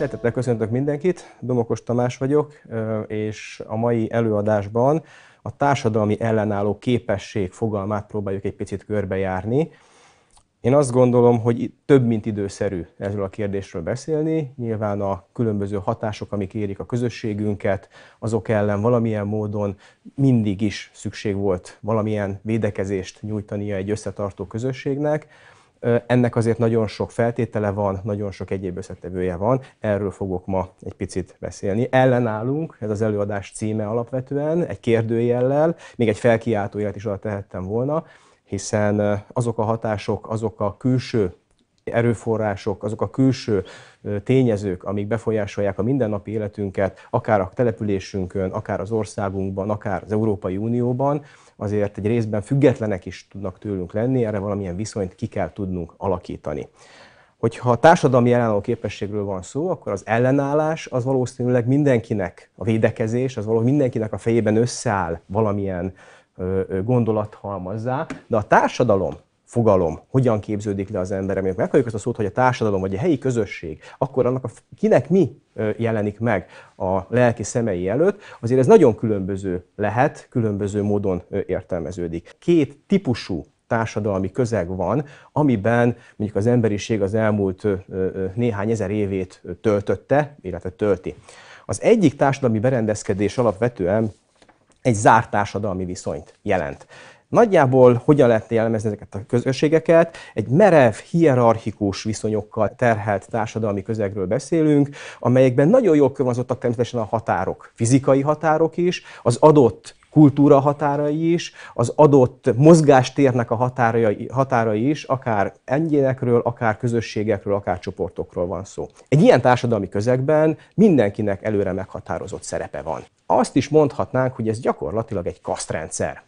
Szeretettel köszöntök mindenkit, Domokos Tamás vagyok, és a mai előadásban a társadalmi ellenálló képesség fogalmát próbáljuk egy picit körbejárni. Én azt gondolom, hogy több, mint időszerű ezzel a kérdésről beszélni. Nyilván a különböző hatások, amik érik a közösségünket, azok ellen valamilyen módon mindig is szükség volt valamilyen védekezést nyújtania egy összetartó közösségnek. Ennek azért nagyon sok feltétele van, nagyon sok egyéb összetevője van, erről fogok ma egy picit beszélni. Ellenállunk, ez az előadás címe alapvetően, egy kérdőjellel, még egy felkiáltójelet is alatt tehettem volna, hiszen azok a hatások, azok a külső erőforrások, azok a külső tényezők, amik befolyásolják a mindennapi életünket, akár a településünkön, akár az országunkban, akár az Európai Unióban, azért egy részben függetlenek is tudnak tőlünk lenni, erre valamilyen viszonyt ki kell tudnunk alakítani. Hogyha a társadalmi ellenálló képességről van szó, akkor az ellenállás az valószínűleg mindenkinek, a védekezés, az valószínűleg mindenkinek a fejében összeáll valamilyen gondolathalmazzá, de a társadalom fogalom hogyan képződik le az ember, amikor meghalljuk azt a szót, hogy a társadalom vagy a helyi közösség, akkor annak a, kinek mi jelenik meg a lelki szemei előtt, azért ez nagyon különböző lehet, különböző módon értelmeződik. Két típusú társadalmi közeg van, amiben mondjuk az emberiség az elmúlt néhány ezer évét töltötte, illetve tölti. Az egyik társadalmi berendezkedés alapvetően egy zárt társadalmi viszonyt jelent. Nagyjából hogyan lehet jellemezni ezeket a közösségeket? Egy merev, hierarchikus viszonyokkal terhelt társadalmi közegről beszélünk, amelyekben nagyon jól körvonzottak természetesen a határok, fizikai határok is, az adott kultúra határai is, az adott mozgástérnek a határai, határai is, akár egyénekről, akár közösségekről, akár csoportokról van szó. Egy ilyen társadalmi közegben mindenkinek előre meghatározott szerepe van. Azt is mondhatnánk, hogy ez gyakorlatilag egy kasztrendszer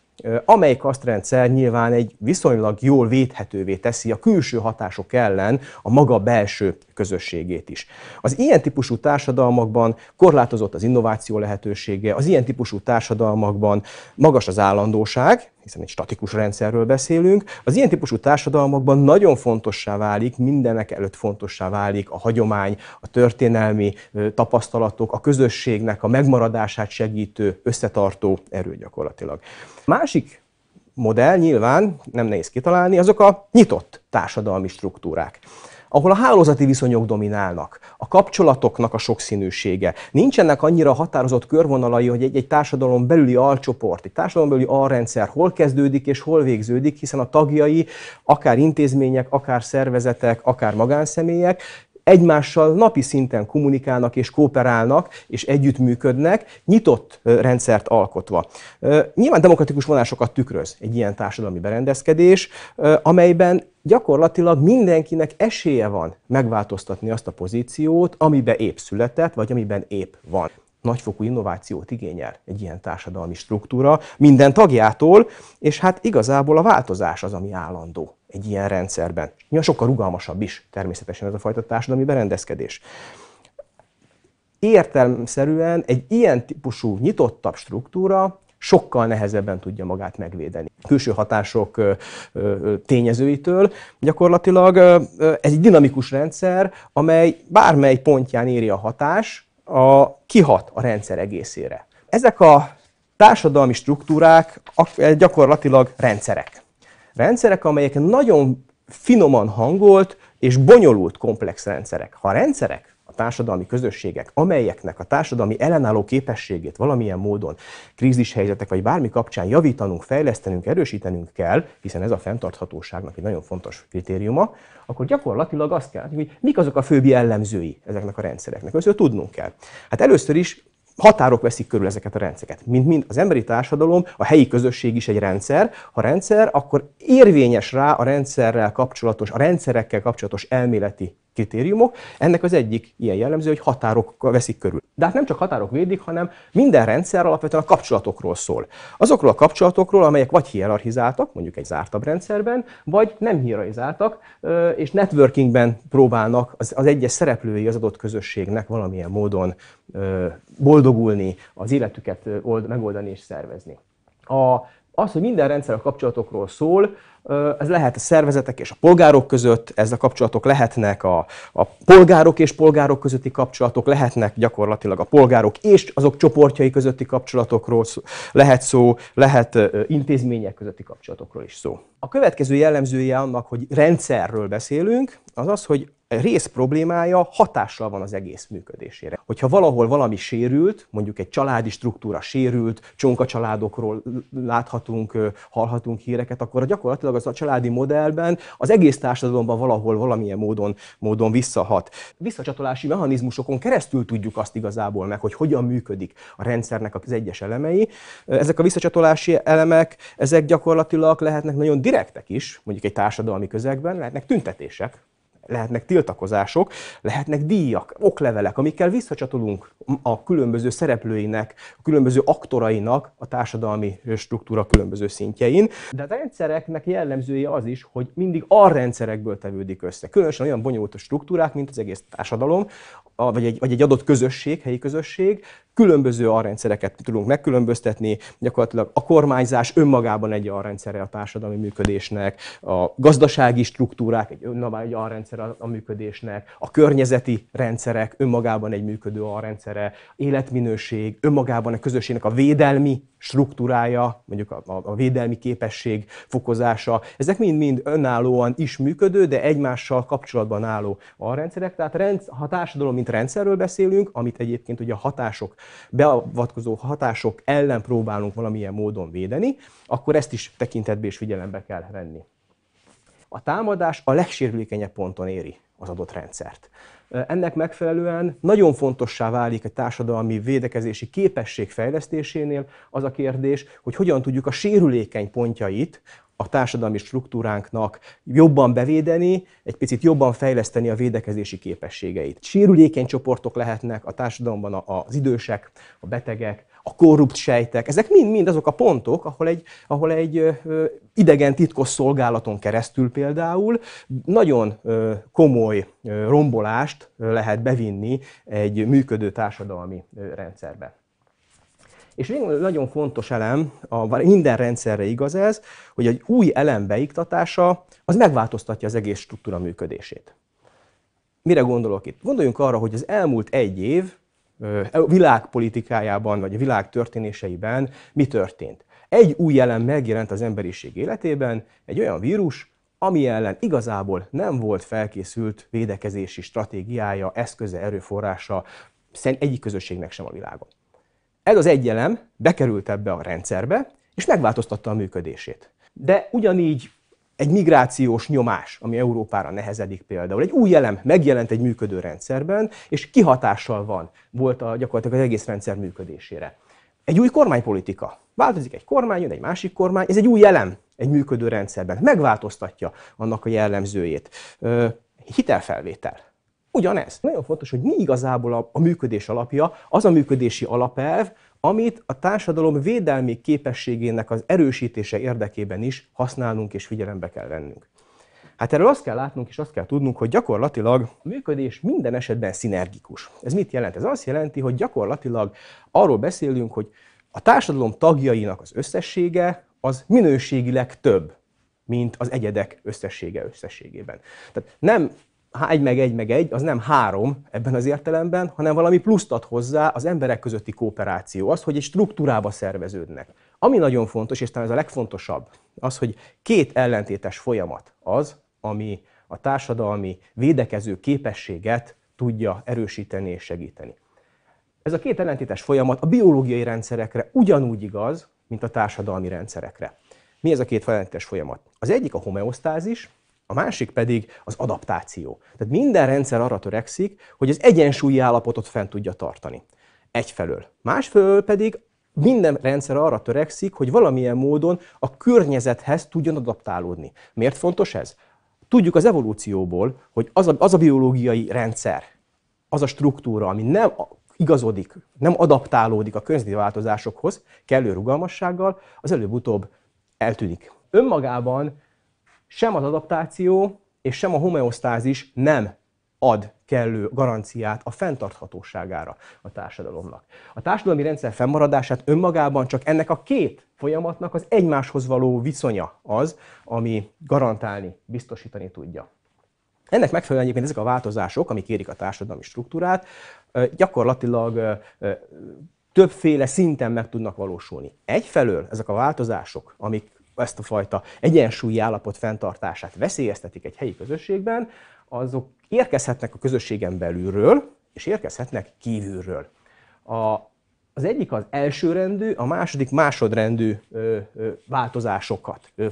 amely kasztrendszer nyilván egy viszonylag jól védhetővé teszi a külső hatások ellen a maga belső közösségét is. Az ilyen típusú társadalmakban korlátozott az innováció lehetősége, az ilyen típusú társadalmakban magas az állandóság, hiszen egy statikus rendszerről beszélünk, az ilyen típusú társadalmakban nagyon fontossá válik, mindenek előtt fontossá válik a hagyomány, a történelmi tapasztalatok, a közösségnek a megmaradását segítő, összetartó erő gyakorlatilag. Másik modell nyilván, nem nehéz kitalálni, azok a nyitott társadalmi struktúrák ahol a hálózati viszonyok dominálnak, a kapcsolatoknak a sokszínűsége. Nincsenek annyira határozott körvonalai, hogy egy-egy társadalom belüli alcsoport, egy társadalom belüli alrendszer hol kezdődik és hol végződik, hiszen a tagjai, akár intézmények, akár szervezetek, akár magánszemélyek, egymással napi szinten kommunikálnak és kooperálnak és együttműködnek, nyitott rendszert alkotva. Nyilván demokratikus vonásokat tükröz egy ilyen társadalmi berendezkedés, amelyben gyakorlatilag mindenkinek esélye van megváltoztatni azt a pozíciót, amiben épp született, vagy amiben épp van nagyfokú innovációt igényel egy ilyen társadalmi struktúra minden tagjától, és hát igazából a változás az, ami állandó egy ilyen rendszerben. Nyilván sokkal rugalmasabb is természetesen ez a fajta társadalmi berendezkedés. Értelmszerűen egy ilyen típusú nyitottabb struktúra sokkal nehezebben tudja magát megvédeni. Külső hatások tényezőitől gyakorlatilag ez egy dinamikus rendszer, amely bármely pontján éri a hatás, a, kihat a rendszer egészére. Ezek a társadalmi struktúrák gyakorlatilag rendszerek. Rendszerek, amelyek nagyon finoman hangolt és bonyolult komplex rendszerek. Ha rendszerek, a társadalmi közösségek, amelyeknek a társadalmi ellenálló képességét valamilyen módon krízishelyzetek vagy bármi kapcsán javítanunk, fejlesztenünk, erősítenünk kell, hiszen ez a fenntarthatóságnak egy nagyon fontos kritériuma, akkor gyakorlatilag azt kell, hogy mik azok a főbb jellemzői ezeknek a rendszereknek. Először tudnunk kell. Hát először is határok veszik körül ezeket a rendszereket. Mint mind az emberi társadalom, a helyi közösség is egy rendszer. Ha rendszer, akkor érvényes rá a rendszerrel kapcsolatos, a rendszerekkel kapcsolatos elméleti kritériumok. Ennek az egyik ilyen jellemző, hogy határok veszik körül. De hát nem csak határok védik, hanem minden rendszer alapvetően a kapcsolatokról szól. Azokról a kapcsolatokról, amelyek vagy hierarchizáltak, mondjuk egy zártabb rendszerben, vagy nem hierarchizáltak, és networkingben próbálnak az, egyes szereplői az adott közösségnek valamilyen módon boldogulni, az életüket megoldani és szervezni. A Az, hogy minden rendszer a kapcsolatokról szól, ez lehet a szervezetek és a polgárok között, ez a kapcsolatok lehetnek a, a polgárok és polgárok közötti kapcsolatok, lehetnek gyakorlatilag a polgárok és azok csoportjai közötti kapcsolatokról lehet szó, lehet intézmények közötti kapcsolatokról is szó. A következő jellemzője annak, hogy rendszerről beszélünk, az az, hogy rész problémája hatással van az egész működésére. Hogyha valahol valami sérült, mondjuk egy családi struktúra sérült, csonka családokról láthatunk, hallhatunk híreket, akkor gyakorlatilag az a családi modellben az egész társadalomban valahol valamilyen módon, módon visszahat. Visszacsatolási mechanizmusokon keresztül tudjuk azt igazából meg, hogy hogyan működik a rendszernek az egyes elemei. Ezek a visszacsatolási elemek, ezek gyakorlatilag lehetnek nagyon direktek is, mondjuk egy társadalmi közegben, lehetnek tüntetések, lehetnek tiltakozások, lehetnek díjak, oklevelek, amikkel visszacsatolunk a különböző szereplőinek, a különböző aktorainak a társadalmi struktúra különböző szintjein. De a rendszereknek jellemzője az is, hogy mindig a rendszerekből tevődik össze. Különösen olyan bonyolult struktúrák, mint az egész társadalom, vagy egy, vagy egy adott közösség, helyi közösség, különböző alrendszereket tudunk megkülönböztetni, gyakorlatilag a kormányzás önmagában egy alrendszere a társadalmi működésnek, a gazdasági struktúrák egy önmagában egy alrendszer a, a működésnek, a környezeti rendszerek önmagában egy működő alrendszere, életminőség, önmagában a közösségnek a védelmi struktúrája, mondjuk a, a, a védelmi képesség fokozása, ezek mind-mind önállóan is működő, de egymással kapcsolatban álló alrendszerek. Tehát rendsz, ha társadalom, mint rendszerről beszélünk, amit egyébként ugye a hatások, beavatkozó hatások ellen próbálunk valamilyen módon védeni, akkor ezt is tekintetbe és figyelembe kell venni. A támadás a legsérülékenyebb ponton éri az adott rendszert. Ennek megfelelően nagyon fontossá válik a társadalmi védekezési képesség fejlesztésénél az a kérdés, hogy hogyan tudjuk a sérülékeny pontjait a társadalmi struktúránknak jobban bevédeni, egy picit jobban fejleszteni a védekezési képességeit. Sérülékeny csoportok lehetnek a társadalomban az idősek, a betegek, a korrupt sejtek, ezek mind-mind azok a pontok, ahol egy, ahol egy idegen titkos szolgálaton keresztül például nagyon komoly rombolást lehet bevinni egy működő társadalmi rendszerbe. És még nagyon fontos elem, a, minden rendszerre igaz ez, hogy egy új elem beiktatása az megváltoztatja az egész struktúra működését. Mire gondolok itt? Gondoljunk arra, hogy az elmúlt egy év világpolitikájában, vagy a világ történéseiben mi történt. Egy új jelen megjelent az emberiség életében, egy olyan vírus, ami ellen igazából nem volt felkészült védekezési stratégiája, eszköze, erőforrása egyik közösségnek sem a világon. Ez az egy elem bekerült ebbe a rendszerbe, és megváltoztatta a működését. De ugyanígy egy migrációs nyomás, ami Európára nehezedik például. Egy új elem megjelent egy működő rendszerben, és kihatással van, volt a, gyakorlatilag az egész rendszer működésére. Egy új kormánypolitika. Változik egy kormány, jön egy másik kormány, ez egy új elem egy működő rendszerben. Megváltoztatja annak a jellemzőjét. Hitelfelvétel. Ugyanez. Nagyon fontos, hogy mi igazából a, a működés alapja, az a működési alapelv, amit a társadalom védelmi képességének az erősítése érdekében is használnunk és figyelembe kell vennünk. Hát erről azt kell látnunk és azt kell tudnunk, hogy gyakorlatilag a működés minden esetben szinergikus. Ez mit jelent? Ez azt jelenti, hogy gyakorlatilag arról beszélünk, hogy a társadalom tagjainak az összessége az minőségileg több, mint az egyedek összessége összességében. Tehát nem egy meg egy meg egy, az nem három ebben az értelemben, hanem valami pluszt ad hozzá az emberek közötti kooperáció, az, hogy egy struktúrába szerveződnek. Ami nagyon fontos, és talán ez a legfontosabb, az, hogy két ellentétes folyamat az, ami a társadalmi védekező képességet tudja erősíteni és segíteni. Ez a két ellentétes folyamat a biológiai rendszerekre ugyanúgy igaz, mint a társadalmi rendszerekre. Mi ez a két ellentétes folyamat? Az egyik a homeosztázis, a másik pedig az adaptáció. Tehát minden rendszer arra törekszik, hogy az egyensúlyi állapotot fent tudja tartani. Egyfelől. Másfelől pedig minden rendszer arra törekszik, hogy valamilyen módon a környezethez tudjon adaptálódni. Miért fontos ez? Tudjuk az evolúcióból, hogy az a, az a biológiai rendszer, az a struktúra, ami nem igazodik, nem adaptálódik a környezeti változásokhoz kellő rugalmassággal, az előbb-utóbb eltűnik. Önmagában sem az adaptáció és sem a homeosztázis nem ad kellő garanciát a fenntarthatóságára a társadalomnak. A társadalmi rendszer fennmaradását önmagában csak ennek a két folyamatnak az egymáshoz való viszonya az, ami garantálni, biztosítani tudja. Ennek megfelelően egyébként ezek a változások, amik érik a társadalmi struktúrát, gyakorlatilag többféle szinten meg tudnak valósulni. Egyfelől ezek a változások, amik ezt a fajta egyensúlyi állapot fenntartását veszélyeztetik egy helyi közösségben, azok érkezhetnek a közösségen belülről, és érkezhetnek kívülről. A, az egyik az elsőrendű, a második másodrendű ö, ö, változásokat ö,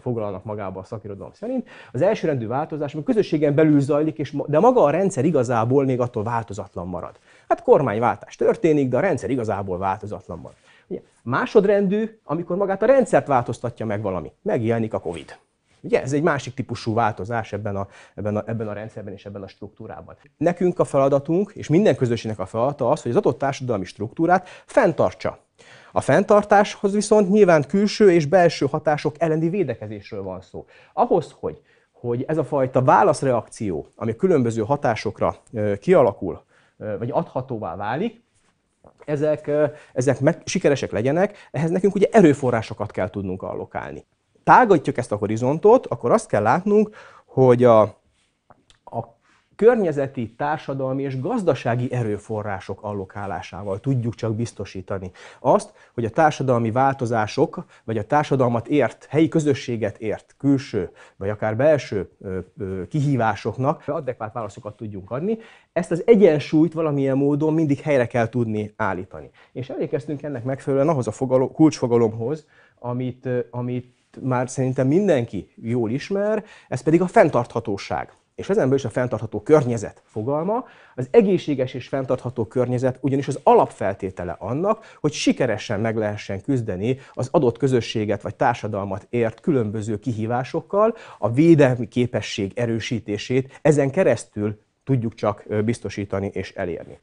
foglalnak magába a szakirodalom szerint. Az elsőrendű változás, ami közösségen belül zajlik, és, de maga a rendszer igazából még attól változatlan marad. Hát kormányváltás történik, de a rendszer igazából változatlan marad. Ugye, másodrendű, amikor magát a rendszert változtatja meg valami. Megjelenik a Covid. Ugye ez egy másik típusú változás ebben a, ebben, a, ebben a rendszerben és ebben a struktúrában. Nekünk a feladatunk, és minden közösségnek a feladata az, hogy az adott társadalmi struktúrát fenntartsa. A fenntartáshoz viszont nyilván külső és belső hatások elleni védekezésről van szó. Ahhoz, hogy, hogy ez a fajta válaszreakció, ami különböző hatásokra kialakul, vagy adhatóvá válik, ezek, ezek meg, sikeresek legyenek, ehhez nekünk ugye erőforrásokat kell tudnunk allokálni. Tágatjuk ezt a horizontot, akkor azt kell látnunk, hogy a, környezeti, társadalmi és gazdasági erőforrások allokálásával tudjuk csak biztosítani azt, hogy a társadalmi változások, vagy a társadalmat ért, helyi közösséget ért, külső, vagy akár belső kihívásoknak adekvát válaszokat tudjunk adni. Ezt az egyensúlyt valamilyen módon mindig helyre kell tudni állítani. És elérkeztünk ennek megfelelően ahhoz a fogalom, kulcsfogalomhoz, amit, amit már szerintem mindenki jól ismer, ez pedig a fenntarthatóság. És ezen belül is a fenntartható környezet fogalma. Az egészséges és fenntartható környezet ugyanis az alapfeltétele annak, hogy sikeresen meg lehessen küzdeni az adott közösséget vagy társadalmat ért különböző kihívásokkal, a védelmi képesség erősítését ezen keresztül tudjuk csak biztosítani és elérni.